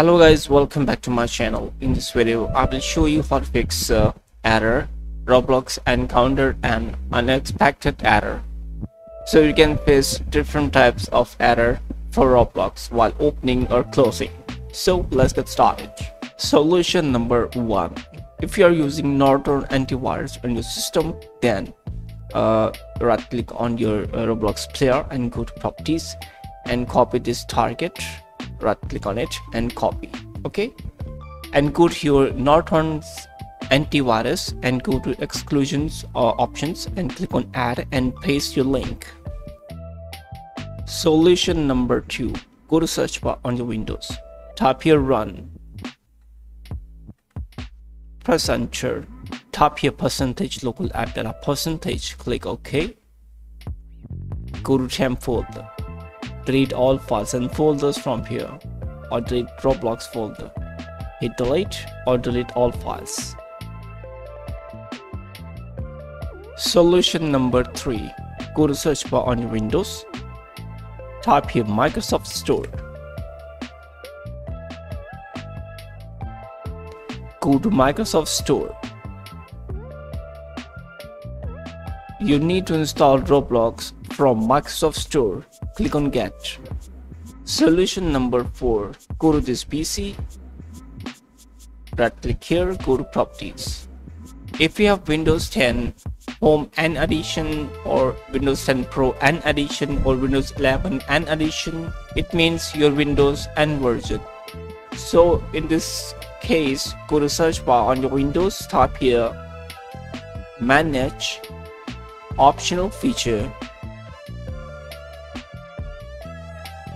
hello guys. Welcome back to my channel. In this video i will show you how to fix uh, error roblox encountered an unexpected error. So you can face different types of error for roblox while opening or closing. So let's get started. Solution number one. If you are using norton antivirus on your system then uh, right click on your uh, roblox player and go to properties and copy this target right click on it and copy okay? And go to your norton's antivirus and go to exclusions or options and click on add and paste your link. Solution number two go to search bar on your windows. Tap here run. Press enter. Tap here percentage local app data percentage. Click ok. Go to temp folder delete all files and folders from here or delete Roblox folder. Hit delete or delete all files. Solution number 3. Go to search bar on Windows. Type here Microsoft Store. Go to Microsoft Store. You need to install Roblox from Microsoft Store click on get. Solution number four go to this pc right click here go to properties. If you have windows 10 home N edition or windows 10 pro N edition or windows 11 N edition it means your windows N version. So in this case go to search bar on your windows type here manage optional feature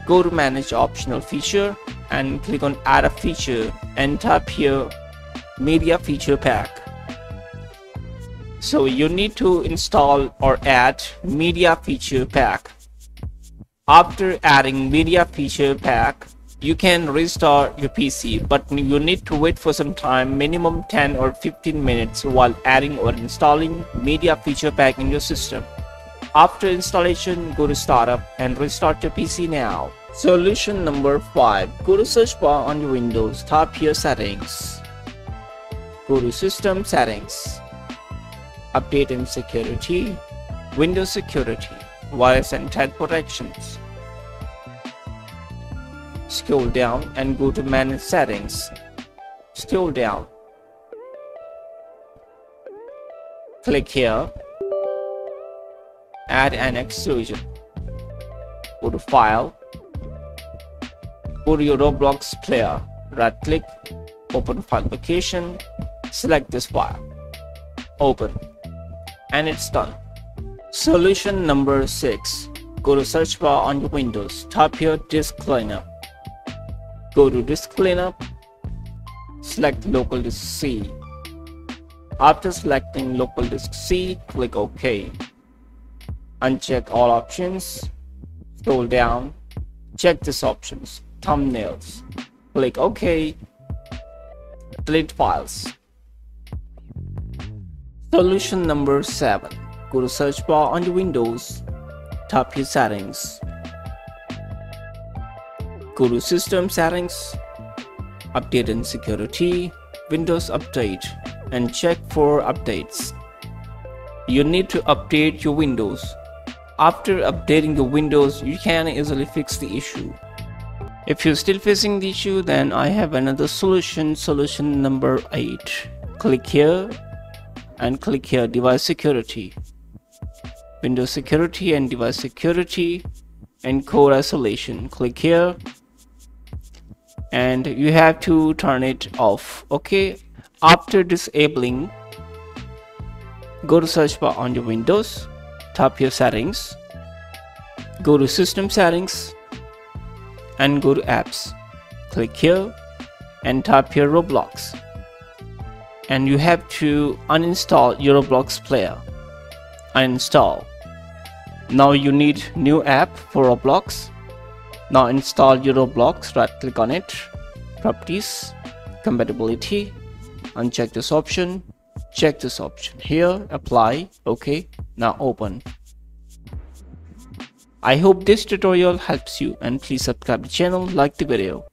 go to manage optional feature and click on add a feature and tap here media feature pack. So you need to install or add media feature pack. After adding media feature pack you can restart your PC but you need to wait for some time minimum 10 or 15 minutes while adding or installing media feature pack in your system after installation, go to startup and restart your PC now. Solution number 5. Go to search bar on your Windows, type here settings. Go to system settings. Update and security. Windows security. Virus and threat protections. Scroll down and go to manage settings. Scroll down. Click here add an exclusion go to file. Go to your roblox player. Right click. Open file location select this file. Open. And it's done. Solution number six. Go to search bar on your windows. Type here disk cleanup go to disk cleanup select local disk c. After selecting local disk c click ok uncheck all options scroll down check this options thumbnails click ok delete files. Solution number 7 go to search bar on your windows tap your settings. Go to system settings update and security windows update and check for updates. You need to update your windows after updating the windows, you can easily fix the issue. If you're still facing the issue, then I have another solution, solution number 8. Click here and click here device security. Windows security and device security and core isolation. Click here and you have to turn it off. Okay, after disabling, go to search bar on your Windows tap your settings go to system settings and go to apps. Click here and tap here roblox. And you have to uninstall your roblox player. Uninstall. Now you need new app for roblox. Now install your roblox. Right click on it. Properties compatibility uncheck this option check this option here apply okay now open. I hope this tutorial helps you and please subscribe the channel like the video